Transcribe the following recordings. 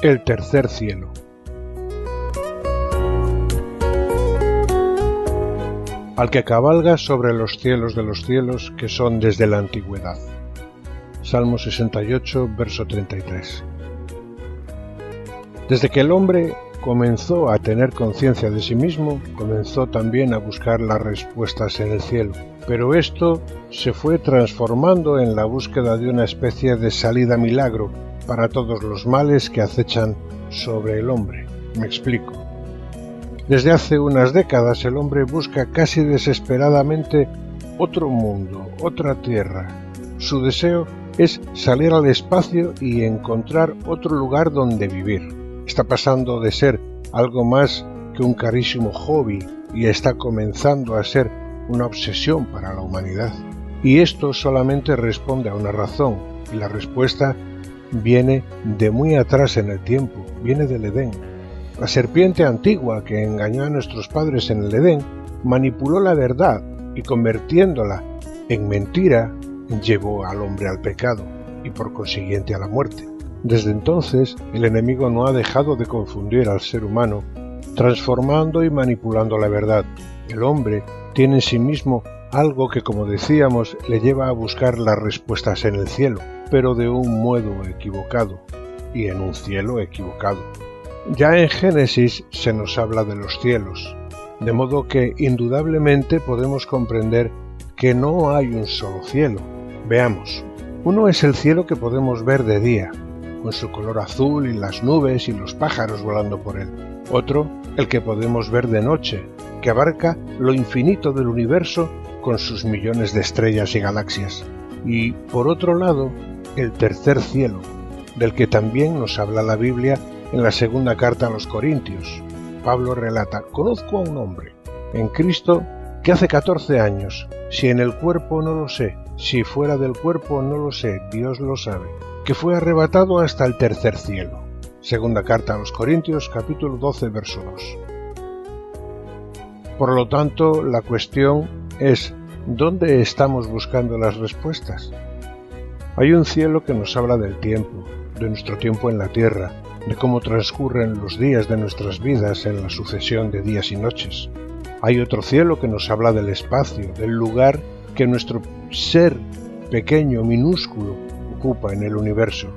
El tercer cielo. Al que cabalga sobre los cielos de los cielos que son desde la antigüedad. Salmo 68, verso 33. Desde que el hombre comenzó a tener conciencia de sí mismo, comenzó también a buscar las respuestas en el cielo. Pero esto se fue transformando en la búsqueda de una especie de salida milagro para todos los males que acechan sobre el hombre. Me explico. Desde hace unas décadas el hombre busca casi desesperadamente otro mundo, otra tierra. Su deseo es salir al espacio y encontrar otro lugar donde vivir. Está pasando de ser algo más que un carísimo hobby y está comenzando a ser una obsesión para la humanidad. Y esto solamente responde a una razón, y la respuesta viene de muy atrás en el tiempo, viene del Edén. La serpiente antigua que engañó a nuestros padres en el Edén manipuló la verdad y convirtiéndola en mentira llevó al hombre al pecado y por consiguiente a la muerte. Desde entonces el enemigo no ha dejado de confundir al ser humano, transformando y manipulando la verdad. El hombre tiene en sí mismo algo que, como decíamos, le lleva a buscar las respuestas en el cielo, pero de un modo equivocado y en un cielo equivocado. Ya en Génesis se nos habla de los cielos, de modo que indudablemente podemos comprender que no hay un solo cielo. Veamos, uno es el cielo que podemos ver de día, con su color azul y las nubes y los pájaros volando por él. Otro, el que podemos ver de noche, que abarca lo infinito del universo con sus millones de estrellas y galaxias. Y, por otro lado, el tercer cielo, del que también nos habla la Biblia en la segunda carta a los Corintios. Pablo relata, conozco a un hombre en Cristo que hace 14 años, si en el cuerpo no lo sé, si fuera del cuerpo no lo sé, Dios lo sabe, que fue arrebatado hasta el tercer cielo. Segunda carta a los Corintios capítulo 12 verso 2. Por lo tanto, la cuestión es ¿dónde estamos buscando las respuestas? Hay un cielo que nos habla del tiempo, de nuestro tiempo en la tierra, de cómo transcurren los días de nuestras vidas en la sucesión de días y noches. Hay otro cielo que nos habla del espacio, del lugar que nuestro ser pequeño, minúsculo, ocupa en el universo.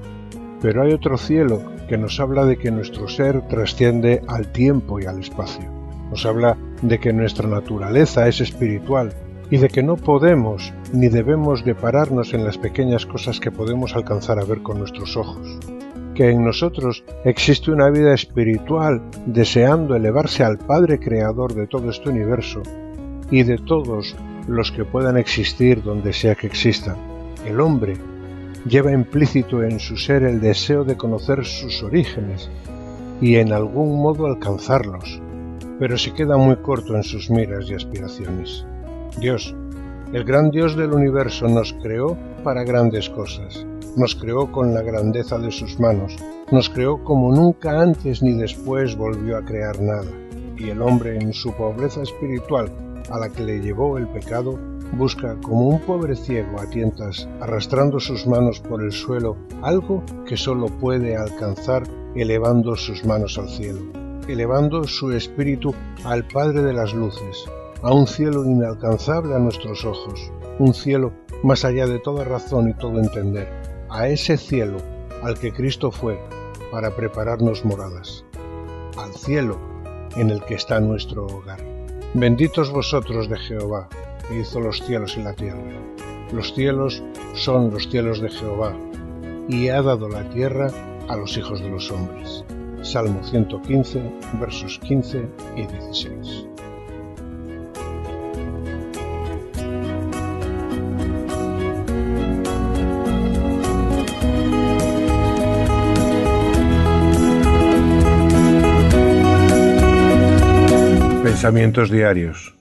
Pero hay otro cielo que nos habla de que nuestro ser trasciende al tiempo y al espacio. Nos habla de que nuestra naturaleza es espiritual y de que no podemos ni debemos de pararnos en las pequeñas cosas que podemos alcanzar a ver con nuestros ojos. Que en nosotros existe una vida espiritual deseando elevarse al Padre Creador de todo este universo y de todos los que puedan existir donde sea que existan. El hombre lleva implícito en su ser el deseo de conocer sus orígenes y en algún modo alcanzarlos, pero se queda muy corto en sus miras y aspiraciones. Dios, el gran Dios del universo, nos creó para grandes cosas. Nos creó con la grandeza de sus manos. Nos creó como nunca antes ni después volvió a crear nada. Y el hombre en su pobreza espiritual a la que le llevó el pecado, busca como un pobre ciego a tientas, arrastrando sus manos por el suelo, algo que sólo puede alcanzar elevando sus manos al cielo, elevando su espíritu al Padre de las Luces, a un cielo inalcanzable a nuestros ojos, un cielo más allá de toda razón y todo entender, a ese cielo al que Cristo fue, para prepararnos moradas, al cielo en el que está nuestro hogar. Benditos vosotros de Jehová, hizo los cielos y la tierra. Los cielos son los cielos de Jehová, y ha dado la tierra a los hijos de los hombres. Salmo 115, versos 15 y 16. Pensamientos diarios.